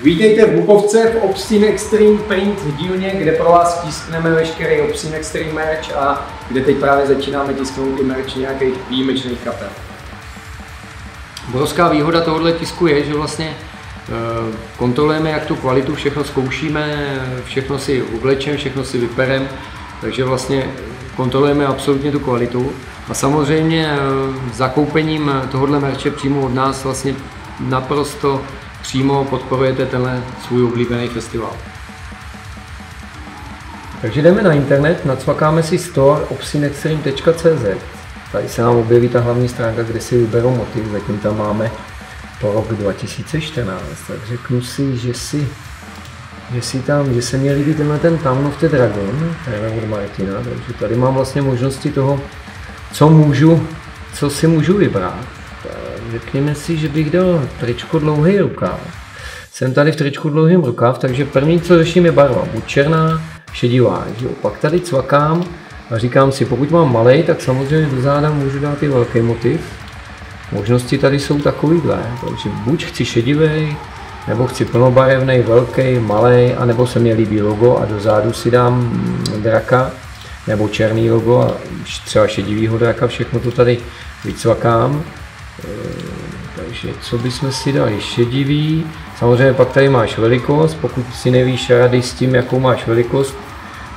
Vítejte v Bukovce v Obscene Extreme Print dílně, kde pro vás tiskneme veškerý Obscene Extreme merch a kde teď právě začínáme tisknout i merch nějakých výjimečných kapel. Obrovská výhoda tohoto tisku je, že vlastně eh, kontrolujeme, jak tu kvalitu, všechno zkoušíme, všechno si oblečeme, všechno si vyperem, takže vlastně kontrolujeme absolutně tu kvalitu. A samozřejmě eh, zakoupením tohohle merče přímo od nás vlastně naprosto přímo podporujete tenhle svůj oblíbený festival. Takže jdeme na internet, nacvakáme si store obsinextreme.cz. Tady se nám objeví ta hlavní stránka, kde si vyberou motiv, zatím tam máme po rok 2014, tak řeknu si, že si že, si tam, že se mi líbí tenhle ten Town of the Dragon, tady od Martina, takže tady mám vlastně možnosti toho, co můžu, co si můžu vybrat řekněme si, že bych dal tričko dlouhý rukáv. Jsem tady v tričku dlouhým rukáv, takže první, co řeším, je barva. Buď černá, šedivá. Jo. Pak tady cvakám a říkám si, pokud mám malý, tak samozřejmě do záda můžu dát i velký motiv. Možnosti tady jsou takovýhle, takže buď chci šedivý, nebo chci plnobarevný, velký, malý, anebo se mi líbí logo a do zádu si dám draka, nebo černý logo a třeba šedivýho draka, všechno to tady vycvakám. Takže co bychom si dali? Šedivý. Samozřejmě pak tady máš velikost, pokud si nevíš rady s tím, jakou máš velikost,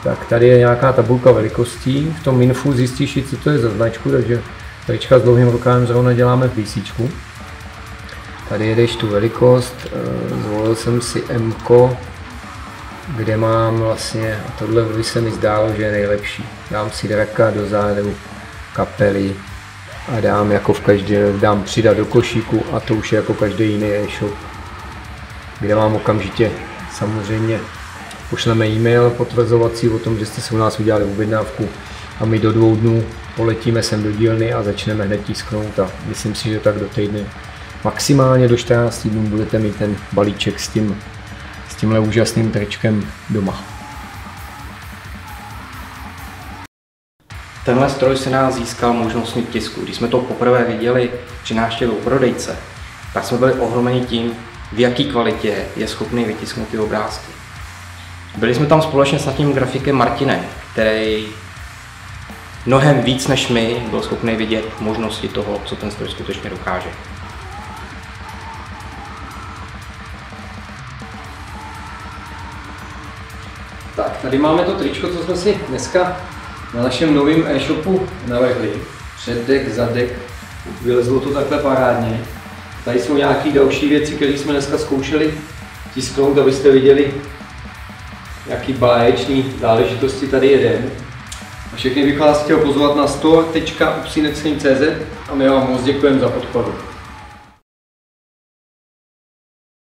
tak tady je nějaká tabulka velikostí. V tom infu zjistíš, co to je za značku, takže trička s dlouhým rukávem zrovna děláme v PC. Tady jedeš tu velikost, eh, zvolil jsem si M, kde mám vlastně, a tohle by se mi zdálo, že je nejlepší. Dám si draka do zádu, kapely, a dám jako v každé, dám přidat do košíku a to už je jako každý jiný e-shop, kde mám okamžitě samozřejmě pošleme e-mail potvrzovací o tom, že jste si u nás udělali objednávku a my do dvou dnů poletíme sem do dílny a začneme hned tisknout a myslím si, že tak do týdne maximálně do 14 dnů budete mít ten balíček s, tím, s tímhle úžasným tričkem doma. Tenhle stroj se nás získal možnostmi tisku. Když jsme to poprvé viděli při návštěvě u prodejce, tak jsme byli ohromeni tím, v jaký kvalitě je schopný vytisknout ty obrázky. Byli jsme tam společně s tím grafikem Martinem, který mnohem víc než my byl schopný vidět možnosti toho, co ten stroj skutečně dokáže. Tak, tady máme to tričko, co jsme si dneska na našem novém e-shopu navrhli. Předdek, zadek, vylezlo to takhle parádně. Tady jsou nějaké další věci, které jsme dneska zkoušeli tisknout, abyste viděli, jaký báječný záležitosti tady jeden. A všechny bych vás chtěl pozvat na store.upsinexcom.cz a my vám moc děkujeme za podporu.